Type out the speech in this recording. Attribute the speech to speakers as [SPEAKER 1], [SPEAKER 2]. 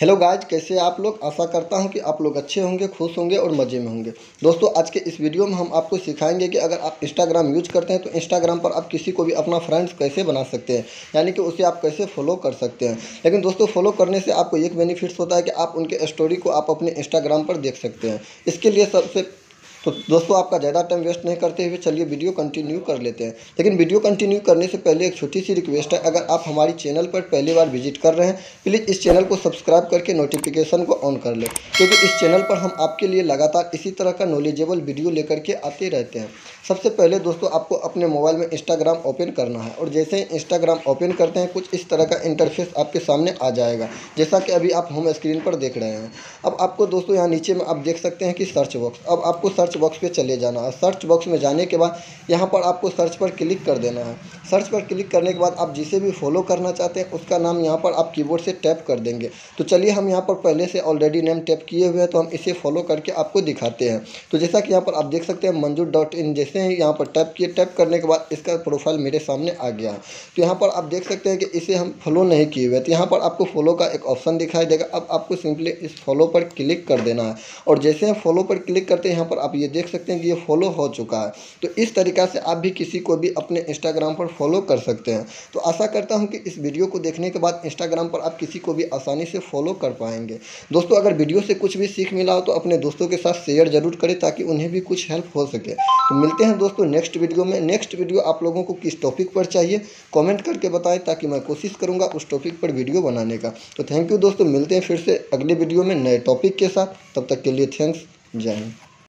[SPEAKER 1] Hello guys कैसे आप लोग? आशा करता हूँ कि आप लोग अच्छे होंगे, खुश होंगे और मज़े में होंगे। दोस्तों, आज के इस वीडियो में हम आपको सिखाएँगे कि अगर आप इंस्टाग्राम यूज़ करते हैं तो इंस्टाग्राम पर आप किसी को भी अपना फ्रेंड्स कैसे बना सकते हैं? यानी कि उसे आप कैसे फॉलो कर सकते हैं? लेकिन दोस्तों फॉलो करने से आपको एक बेनिफिट्स होता है कि आप उनके स्टोरी को आप अपने इंस्टाग्राम पर देख सकते हैं। इसके लिए सबसे तो दोस्तों, आपका ज़्यादा टाइम वेस्ट नहीं करते हुए चलिए वीडियो कंटिन्यू कर लेते हैं। लेकिन वीडियो कंटिन्यू करने से पहले एक छोटी सी रिक्वेस्ट है, अगर आप हमारी चैनल पर पहली बार विज़िट कर रहे हैं प्लीज़ इस चैनल को सब्सक्राइब करके नोटिफिकेशन को ऑन कर लें, क्योंकि इस चैनल पर हम आपके लिए लगातार इसी तरह का नॉलेजेबल वीडियो लेकर के आते रहते हैं। सबसे पहले दोस्तों, आपको अपने मोबाइल में इंस्टाग्राम ओपन करना है, और जैसे ही इंस्टाग्राम ओपन करते हैं, कुछ इस तरह का इंटरफेस आपके सामने आ जाएगा, जैसा कि अभी आप होम स्क्रीन पर देख रहे हैं। अब आपको दोस्तों, यहाँ नीचे में आप देख सकते हैं कि सर्च बॉक्स अब आपको सर्च बॉक्स पे चले जाना। है सर्च बॉक्स में जाने के बाद यहाँ पर आपको सर्च पर क्लिक कर देना है। सर्च पर क्लिक करने के बाद आप जिसे भी फॉलो करना चाहते हैं, उसका नाम यहाँ पर आप कीबोर्ड से टैप कर देंगे। तो चलिए हम यहाँ पर पहले से ऑलरेडी नेम टैप किए हुए हैं तो हम इसे फॉलो करके आपको दिखाते हैं। तो जैसा कि यहाँ पर आप देख सकते हैं मंजूर डॉट इन जैसे ही यहाँ पर टैप किए टैप करने के बाद इसका प्रोफ़ाइल मेरे सामने आ गया है। तो यहाँ पर आप देख सकते हैं कि इसे हम फॉलो नहीं किए हुए तो यहाँ पर आपको फॉलो का एक ऑप्शन दिखाई देगा। अब आपको सिंपली इस फॉलो पर क्लिक कर देना है। और जैसे हम फॉलो पर क्लिक करते हैं, यहाँ पर आप ये देख सकते हैं कि ये फॉलो हो चुका है। तो इस तरीका से आप भी किसी को भी अपने इंस्टाग्राम पर फॉलो कर सकते हैं। तो आशा करता हूँ कि इस वीडियो को देखने के बाद इंस्टाग्राम पर आप किसी को भी आसानी से फॉलो कर पाएँगे। दोस्तों, अगर वीडियो से कुछ भी सीख मिला हो तो अपने दोस्तों के साथ शेयर ज़रूर करें ताकि उन्हें भी कुछ हेल्प हो सके। तो मिलते हैं दोस्तों नेक्स्ट वीडियो में। नेक्स्ट वीडियो आप लोगों को किस टॉपिक पर चाहिए कॉमेंट करके बताएँ ताकि मैं कोशिश करूँगा उस टॉपिक पर वीडियो बनाने का। तो थैंक यू दोस्तों, मिलते हैं फिर से अगले वीडियो में नए टॉपिक के साथ। तब तक के लिए थैंक्स जय हिंद।